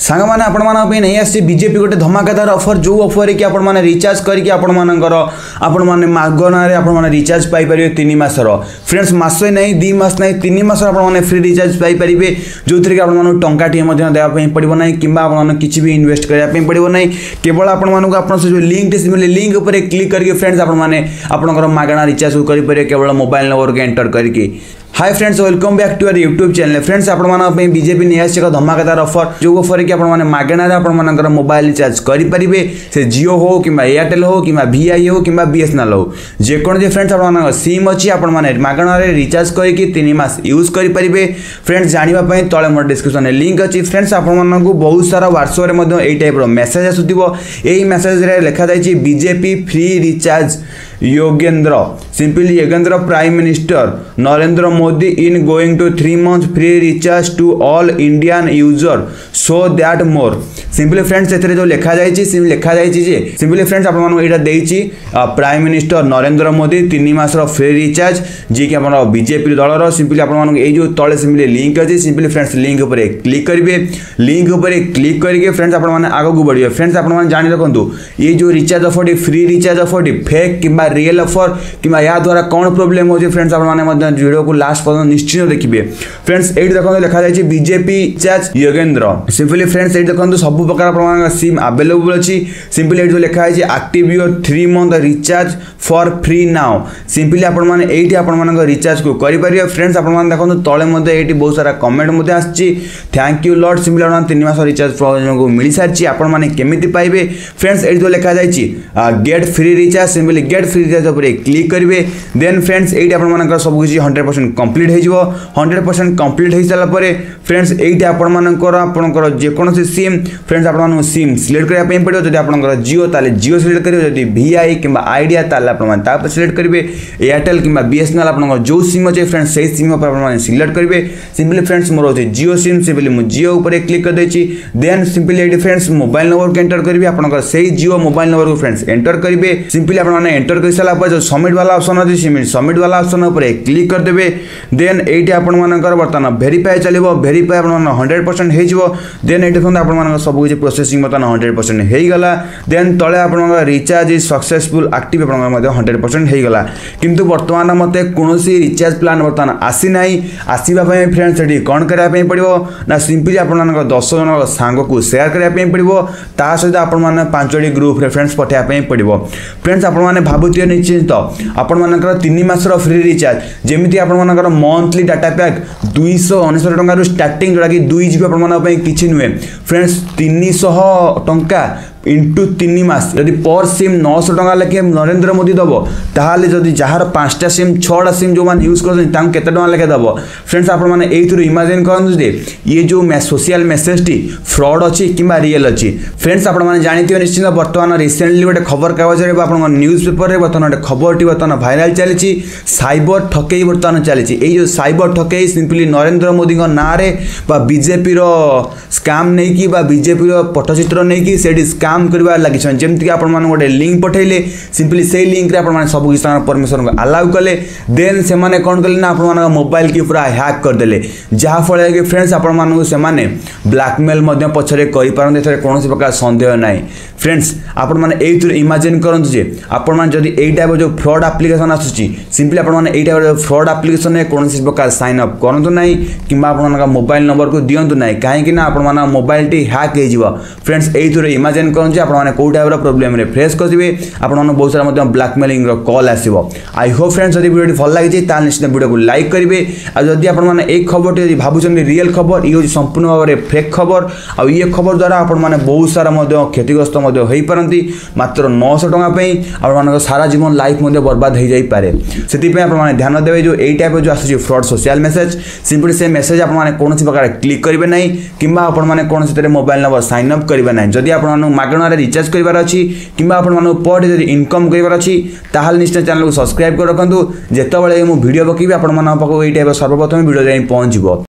सांग मैंने आपई नहीं बीजेपी गोटे धमाकेदार अफर जो अफर कि आपने रिचार्ज करके आपर आपण मैंने मगणारे आपने रिचार्ज पाइपर तीन मसर फ्रेंड्स मसे ना ना तीन मस फ्री रिचार्ज पाइपर जो थी आपँ टाटे पड़ ना कि किसी भी इनभेस्ट करापी पड़े ना केवल आपँक जो लिंक से मिले लिंक पर क्लिक करके फ्रेंड्स आपने आपंकर मगणा रिचार्ज करेंगे केवल मोबाइल नंबर को एंटर करके hi friends welcome back to our YouTube channel friends आपंप BJP नहीं आगे धमाकेदार अफर जो अफर कि आप मगणार आपर मोबाइल रिचार्ज करेंगे से जिओ हो कि एयरटेल हो कि भिआई हो कि बीएसएनएल हो जेकोण फ्रेंड्स आप सीम अच्छी आपने मगणार रिचार्ज करस यूज करेंगे फ्रेंड्स जानापी तले मोर डिस्क्रिप्सन लिंक अच्छी फ्रेंड्स आपन बहुत सारा ह्वाट्सअप यही टाइप्र मेसेज आसूब यही मेसेज लिखा जाए BJP free recharge Yogendra simply Yogendra prime minister Narendra Modi in going to three month free recharge to all Indian user so that more simply friends से जो लेखा जा सिम्पली फ्रेंड्स आपको यहाँ दे प्राइम मिनिस्टर नरेंद्र मोदी तीन मस फ्री रिचार्ज जी कि आम बीजेपी दल रिंपली आपको तले सिंपली लिंक अच्छे सिंपली फ्रेंड्स लिंक उपर क्लिक करेंगे लिंक उपर क्लिक करके फ्रेंड्स आप आगे बढ़े फ्रेंड्स आप जान रखु ये जो recharge offered free recharge offered fake किंवा ରିଏଲ୍ ଅଫର୍ କିମ୍ବା ଏହା ଦ୍ୱାରା କ'ଣ ପ୍ରୋବ୍ଲେମ୍ ହେଉଛି ଫ୍ରେଣ୍ଡସ୍ ଆପଣମାନେ ମଧ୍ୟ ଭିଡ଼ିଓକୁ ଲାଷ୍ଟ ପର୍ଯ୍ୟନ୍ତ ନିଶ୍ଚିତ ଦେଖିବେ ଫ୍ରେଣ୍ଡସ୍ ଏଇଠି ଦେଖନ୍ତୁ ଲେଖାଯାଇଛି BJP charge Yogendra simply friends ଏଇଠି ଦେଖନ୍ତୁ ସବୁ ପ୍ରକାର ଆପଣମାନଙ୍କ ସିମ୍ ଆଭେଲେବୁଲ୍ ଅଛି ସିମ୍ପଲି ଏଇଠି ଲେଖା ହେଇଛି active your three month recharge for free now simply ଆପଣମାନେ ଏଇଠି ଆପଣମାନଙ୍କ ରିଚାର୍ଜକୁ କରିପାରିବେ ଫ୍ରେଣ୍ଡସ୍ ଆପଣମାନେ ଦେଖନ୍ତୁ ତଳେ ମଧ୍ୟ ଏଇଠି ବହୁତ ସାରା କମେଣ୍ଟ ମଧ୍ୟ ଆସିଛି ଥ୍ୟାଙ୍କ ୟୁ ଲର୍ଡ଼ ସିମ୍ପଲି ଆପଣ ତିନି ମାସ ରିଚାର୍ଜ ଜଣଙ୍କୁ ମିଳିସାରିଛି ଆପଣମାନେ କେମିତି ପାଇବେ ଫ୍ରେଣ୍ଡସ୍ ଏଇଠି ଯେଉଁ ଲେଖାଯାଇଛି get free recharge simply get free series click करेंगे देन फ्रेंड्स ये आप सब कुछ हंड्रेड परसेंट कम्प्लीट हो हंड्रेड परसेंट कम्प्लीट हो सारापर फ्रेंड्स ये आपर जेकोसी सीम फ्रेंड्स आपको सीम सिलेक्ट करने पड़ो जब आप जियो तेज़े जियो सिलेक्ट करेंगे जब भि आई कि आईडिया आप सिलेक्ट करेंगे एयरटेल कि बीएसएनएल आप जो सीम अच्छे फ्रेंड्स से सीम पर सिलेक्ट करेंगे सिंपली फ्रेंड्स मोर हो जियो सीम सिंपली मुझे जियो पर क्लिक कर देती देन सिंपली ये फ्रेंड्स मोबाइल नंबर को एंटर करेंगे आप जियो मोबाइल नंबर को फ्रेंड्स एंटर करेंगे सिंपली आप एंटर कर କରି ସାରିଲା ପରେ ଯେଉଁ ସବମିଟ୍ ବାଲା ଅପସନ୍ ଅଛି ସବମିଟ୍ ବାଲା ଅପସନ୍ ଉପରେ କ୍ଲିକ୍ କରିଦେବେ ଦେନ୍ ଏଇଠି ଆପଣମାନଙ୍କର ବର୍ତ୍ତମାନ ଭେରିଫାଏ ଚାଲିବ ଭେରିଫାଏ ଆପଣମାନ ହଣ୍ଡ୍ରେଡ଼ ପରସେଣ୍ଟ ହେଇଯିବ ଦେନ୍ ଏଇଠି ଦେଖନ୍ତୁ ଆପଣମାନଙ୍କ ସବୁକିଛି ପ୍ରୋସେସିଂ ବର୍ତ୍ତମାନ ହଣ୍ଡ୍ରେଡ଼ ପରସେଣ୍ଟ ହେଇଗଲା ଦେନ୍ ତଳେ ଆପଣଙ୍କର ରିଚାର୍ଜ ଇଜ୍ ସକ୍ସେସଫୁଲ୍ ଆକ୍ଟିଭ୍ ଆପଣଙ୍କର ମଧ୍ୟ ହଣ୍ଡ୍ରେଡ଼ ପରସେଣ୍ଟ ହେଇଗଲା କିନ୍ତୁ ବର୍ତ୍ତମାନ ମୋତେ କୌଣସି ରିଚାର୍ଜ ପ୍ଲାନ୍ ବର୍ତ୍ତମାନ ଆସିନାହିଁ ଆସିବା ପାଇଁ ଫ୍ରେଣ୍ଡ ସେଠି କ'ଣ କରିବା ପାଇଁ ପଡ଼ିବ ନା ସିମ୍ପଲି ଆପଣମାନଙ୍କ ଦଶ ଜଣଙ୍କ ସାଙ୍ଗକୁ ସେୟାର କରିବା ପାଇଁ ପଡ଼ିବ ତା ସହିତ ଆପଣମାନେ ପାଞ୍ଚଟି ଗ୍ରୁପ୍ରେ ଫ୍ରେଣ୍ଡସ୍ ପଠାଇବା ପାଇଁ ପଡ଼ିବ ଫ୍ରେଣ୍ଡସ୍ ଆପଣମାନେ ଭାବୁଥିବେ তৃতীয় নিশ্চিত ଆପଣମାନଙ୍କର ତିନି ମାସର ଫ୍ରି ରିଚାର୍ଜ ଯେମିତି ଆପଣମାନଙ୍କର ମନ୍ଥଲି ଡାଟା ପ୍ୟାକ୍ ଦୁଇଶହ ଅନେଶ୍ୱତ ଟଙ୍କାରୁ ଷ୍ଟାର୍ଟିଂ ଯେଉଁଟାକି ଦୁଇ ଜି ବି ଆପଣମାନଙ୍କ ପାଇଁ କିଛି ନୁହେଁ ଫ୍ରେଣ୍ଡସ୍ ତିନିଶହ ଟଙ୍କା ইন্টু তিন মাস যদি পর সিম নশো টঙ্কা লেখে নরেন্দ্র মোদি দেব তাহলে যদি যার পাঁচটা সিম ছটা সিম যে ইউজ করছেন তাঁর কেতে টঙ্কা লেখে দেব ফ্রেন্ডস আপনার মানে এইথর ইমাজিন করতে যে ইয়ে যে সোশিয়াল মেসেজটি ফ্রড অছি কিংবা রিয়েল অছি ফ্রেন্ডস আপনার মানে জাঁথিবে নিশ্চিত বর্তমান রিসেন্টলি গোটে খবর কাগজরে বা আপনার নিউজ পেপরের বর্তমান গোটে খবরটি বর্তমান ভাইরাল চালিছি সাইবর ঠকেই বর্তমান চালিছি এই যে সাইবর ঠকেই সিম্পলি নরেন্দ্র মোদিঙ্ নাঁরে বা বিজেপির স্কাম নেইকি বা বিজেপির পটচিত্র নেইকি সেটি স্কাম কাম করা লাগি যেমি আপনার গোটে লিঙ্ক পঠাইলে সিম্পলি সেই লিঙ্করে আপনার সব কিছু তাঁর পরমিশন আলাউ কলে দেন সে কম কলে না আপনার মোবাইল কি পুরা হ্যাক করেদেলে যাফলে কি ফ্রেন্ডস আপনার সে ব্লাকমেল পছরে করে পারে এর কোণী প্রকার সন্দেহ নাই ফ্রেন্ডস আপনার এইথর ইমাজিন করতু যে আপনার যদি এই টাইপর যে ফ্রড আপ্লিকেসন আসুচি সিম্পলি আপনার এই টাইপর ফ্রড আপ্লিকেসন কোণী প্রকার সাইন অপ করতু না কিংবা আপনার মোবাইল নম্বরকে দিও না কাইকি না আপনার মোবাইলটি হ্যাক হয়ে যাব ফ্রেন্ডস এইথর ইমাজিন କହିପାରୁଛି ଆପଣମାନେ କେଉଁ ଟାଇପ୍ର ପ୍ରୋବ୍ଲେମ୍ରେ ଫେସ୍ କରିବେ ଆପଣମାନଙ୍କୁ ବହୁତ ସାରା ମଧ୍ୟ ବ୍ଲାକ୍ମେଲିଂର କଲ୍ ଆସିବ ଆଇ ହୋପ୍ ଫ୍ରେଣ୍ଡସ୍ ଯଦି ଭିଡ଼ିଓଟି ଭଲ ଲାଗିଛି ତାହେଲେ ନିଶ୍ଚିତ ଭିଡ଼ିଓକୁ ଲାଇକ୍ କରିବେ ଆଉ ଯଦି ଆପଣମାନେ ଏଇ ଖବରଟି ଯଦି ଭାବୁଛନ୍ତି ରିଏଲ୍ ଖବର ଇଏ ହେଉଛି ସମ୍ପୂର୍ଣ୍ଣ ଭାବରେ ଫେକ୍ ଖବର ଆଉ ଇଏ ଖବର ଦ୍ୱାରା ଆପଣମାନେ ବହୁତ ସାରା ମଧ୍ୟ କ୍ଷତିଗ୍ରସ୍ତ ମଧ୍ୟ ହୋଇପାରନ୍ତି ମାତ୍ର ନଅଶହ ଟଙ୍କା ପାଇଁ ଆପଣମାନଙ୍କ ସାରା ଜୀବନ ଲାଇଫ୍ ମଧ୍ୟ ବର୍ବାଦ ହୋଇଯାଇପାରେ ସେଥିପାଇଁ ଆପଣମାନେ ଧ୍ୟାନ ଦେବେ ଯେଉଁ ଏଇ ଟାଇପ୍ର ଯେଉଁ ଆସୁଛି ଫ୍ରଡ୍ ସୋସିଆଲ୍ ମେସେଜ୍ ସିମ୍ପଲି ସେ ମେସେଜ୍ ଆପଣମାନେ କୌଣସି ପ୍ରକାର କ୍ଲିକ୍ କରିବେ ନାହିଁ କିମ୍ବା ଆପଣମାନେ କୌଣସି ମୋବାଇଲ୍ ନମ୍ବର ସାଇନ୍ ଅପ୍ କରିବେ ନାହିଁ ଯଦି ଆପଣମାନଙ୍କୁ ମାଗଣାରେ ରିଚାର୍ଜ କରିବାର ଅଛି କିମ୍ବା ଆପଣମାନଙ୍କୁ ପର୍ ଡେ ଯଦି ଇନକମ୍ କରିବାର ଅଛି ତାହେଲେ ନିଶ୍ଚୟ ଚ୍ୟାନେଲ୍କୁ ସବସ୍କ୍ରାଇବ୍ କରି ରଖନ୍ତୁ ଯେତେବେଳେ ମୁଁ ଭିଡ଼ିଓ ପକାଇବି ଆପଣମାନଙ୍କ ପାଖକୁ ଏଇ ଟାଇପ୍ର ସର୍ବପ୍ରଥମେ ଭିଡ଼ିଓ ଯାଇ ପହଞ୍ଚିବ